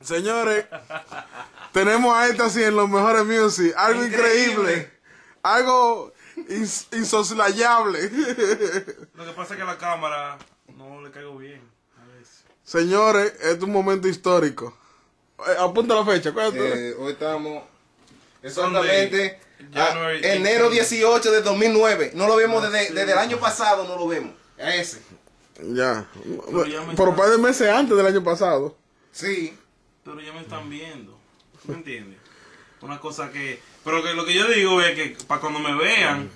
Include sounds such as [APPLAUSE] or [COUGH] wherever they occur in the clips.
Señores, tenemos a esta así en los mejores music. Algo increíble. Algo ins- insoslayable. [LAUGHS] Lo que pasa es que la cámara no le caigo bien a veces. Señores, este es un momento histórico. Eh, apunta la fecha. ¿cuál es Eh, hoy estamos exactamente a enero 18. 18 de 2009. No lo vemos desde, sí. desde el año pasado, no lo vemos. A ese. Ya. Pero ya Por un par de meses antes del año pasado. Sí. Pero ya me están viendo. ¿Tú me entiendes? Una cosa que... Pero que lo que yo digo es que para cuando me vean,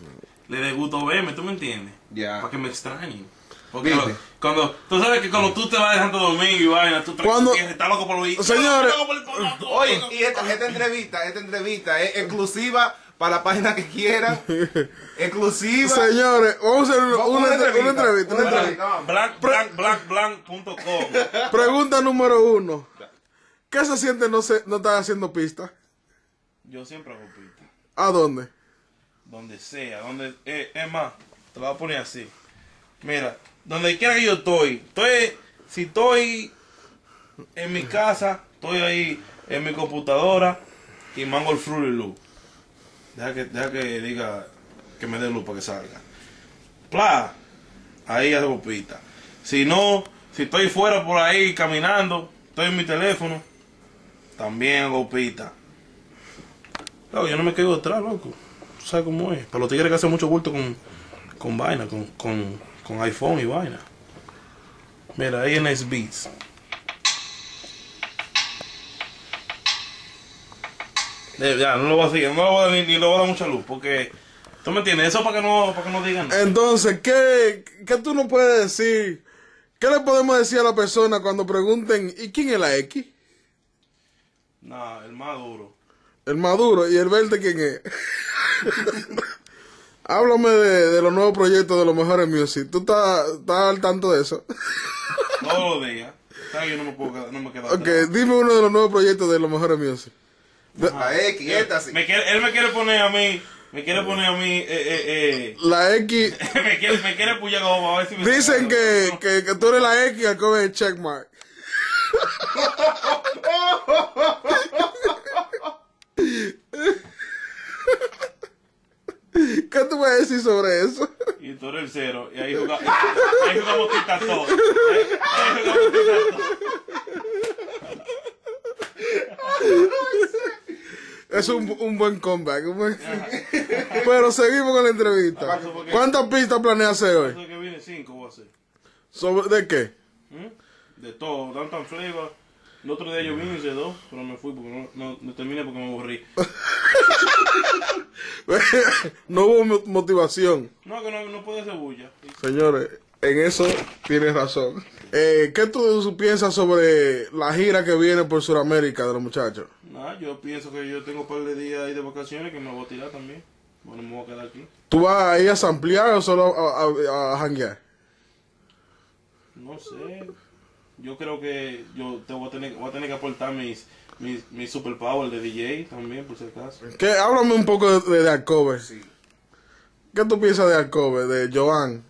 le dé gusto verme, ¿tú me entiendes? Ya. Para que me extrañen. Porque lo- cuando... Tú sabes que cuando tú te vas de Santo Domingo y vaina, tú traes Cuando- y estás loco por. Señores. Loco por el corazón. Oye, y esta, esta entrevista, esta entrevista es exclusiva para la página que quieran. [LAUGHS] Exclusiva. Señores, vamos a hacer una, Una una entre- una entrevista, entrevista. una entrevista. Blank, blank, blank, blank.com. Pregunta número uno. ¿Qué se siente no, se, no estar haciendo pista? Yo siempre hago pista. ¿A dónde? Donde sea, donde... Eh, es más, te lo voy a poner así. Mira, donde quiera que yo estoy, estoy... Si estoy en mi casa, estoy ahí en mi computadora y mango el Fruity Loop. Deja que, deja que diga que me dé luz para que salga. Pla, ahí hago pista. Si no, si estoy fuera por ahí caminando, estoy en mi teléfono, también hago pista. Loco, yo no me quedo atrás, loco. Sabes cómo es. Pero los tigres que hacen mucho bulto con, con vaina, con, con, con iPhone y vaina. Mira, Nice Beats. Ya, no lo voy a seguir, no lo voy a ni, ni le voy a dar mucha luz, porque... ¿Tú me entiendes? Eso para que no, para que no digan. Entonces, ¿qué, ¿qué tú no puedes decir? ¿Qué le podemos decir a la persona cuando pregunten, ¿y quién es la X? No, el más duro. El Maduro y el verde, ¿quién es? [LAUGHS] Háblame de, de los nuevos proyectos de los mejores music. ¿Tú estás, estás al tanto de eso? [LAUGHS] Todos los días. Yo no me puedo quedar, no me quedo ok, atrás. dime uno de los nuevos proyectos de los mejores music. La X, esta sí. Me quiere, él me quiere poner a mí, me quiere poner a mí, eh, eh, La X, eh, [LAUGHS] me quiere, me quiere pullar como a ver si me dicen que, que, que tú eres la X cover es checkmark. ¿Qué tú puedes decir sobre eso? Y tú eres el cero. Y ahí jugamos, ahí jugamos. Ahí, tic-tac-toe. Es un, un buen comeback. un buen- Pero seguimos con la entrevista. ¿Cuántas pistas planeas hacer hoy? Que viene cinco voy a hacer. ¿Sobre, ¿De qué? ¿Mm? De todo, Downtown Flavor. El otro día yo vine y hice dos, pero me fui porque no, no, no terminé porque me aburrí. [LAUGHS] no hubo mo- motivación. No, que no, no puede hacer bulla. Señores, en eso tienes razón. Eh, ¿Qué tú piensas sobre la gira que viene por Sudamérica de los muchachos? Nada, yo pienso que yo tengo un par de días ahí de vacaciones que me voy a tirar también. Bueno, me voy a quedar aquí. ¿Tú vas a ir a samplear o solo a, a, a janguear? No sé. Yo creo que yo te voy a tener, voy a tener que aportar mis, mis, mis superpower de DJ también, por si acaso. ¿Qué? Háblame un poco de, de Alcover. Sí. ¿Qué tú piensas de Alcover, de Joan?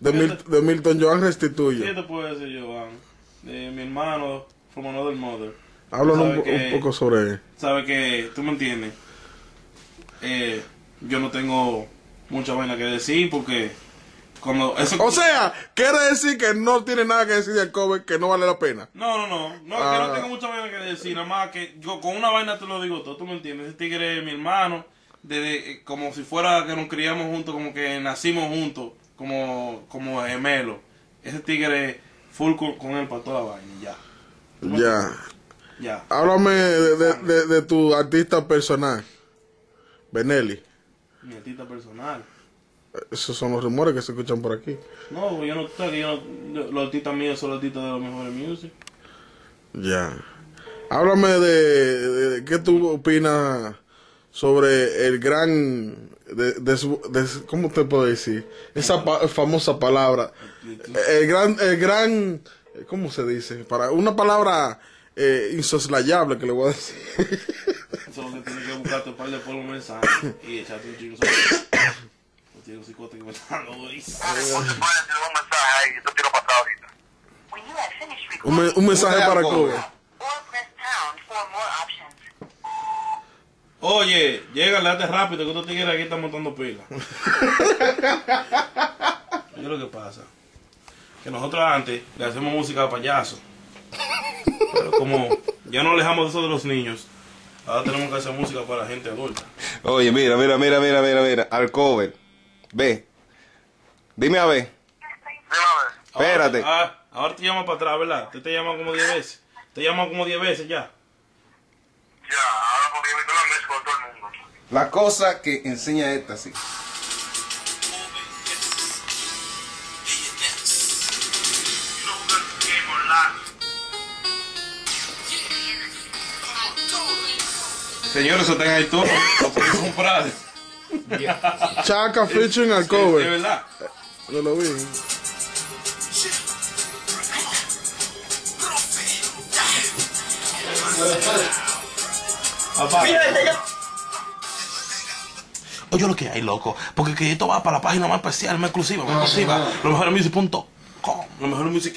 De, Mil- de Milton Joan ¿Qué Restituye. te puedo decir, Jovan? De mi hermano, from another mother. Háblanos que- un poco sobre él. Sabe que, tú me entiendes, eh, yo no tengo mucha vaina que decir porque cuando eso... O sea, quiere decir que no tiene nada que decir de Alcover, que no vale la pena. No, no, no, no, que Ah. no tengo mucha vaina que decir, nada más que yo con una vaina te lo digo todo, tú me entiendes, ese tigre es mi hermano, desde, eh, como si fuera que nos criamos juntos, como que nacimos juntos, como, como gemelos, ese tigre full con, con él para toda la vaina, ya, Ya. ya. Háblame de, de- de- de tu artista personal. Benelli. Mi artista personal. Esos son los rumores que se escuchan por aquí. No, yo no, sabes que yo no, los artistas míos son los artistas de los mejores music. Ya. Háblame de, de- qué tú opinas sobre el gran de, de de- ¿cómo te puedo decir? Esa pa- famosa palabra. El gran el gran ¿cómo se dice? Para una palabra eh, insoslayable que le voy a decir. Solo que tienes que buscarte un par de polvos mensajes y echarte un chingo sobre psicote. [LAUGHS] Un, mensaje para pues. Kobe. Oye, llégale, date rápido que estos tigres aquí están montando pilas. [LAUGHS] Yo lo que pasa que nosotros antes le hacemos música a payaso. Pero como ya no alejamos eso de los niños, ahora tenemos que hacer música para la gente adulta. Oye, mira, mira, mira, mira, mira, mira, al cover. Ve. Dime a ver. Ahora Espérate. te- ah, ahora te llama para atrás, ¿verdad? Te, te llama como 10 veces. Te llama como 10 veces ya. Ya, ahora porque yo meto la mezcla con todo el mundo. La cosa que enseña esta, sí. Señores, eso tengan ahí todo. Lo pueden comprar. Chaka featuring al De cover. verdad. Yo lo vi. Papá. Oye, lo que hay, loco. Porque que esto va para la página más especial, más exclusiva, más exclusiva. Lo mejor music.com. Lo mejor music.